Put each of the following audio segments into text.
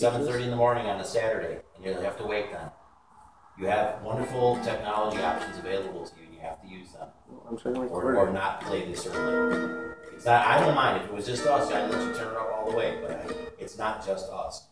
seven thirty in the morning on a Saturday, and you'll have to wait then. You have wonderful technology options available to you, and you have to use them. I'm or, or not play this early. It's not, I don't mind if it was just us. I'd let you turn it up all the way, but I, it's not just us.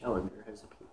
Calendar has a pe-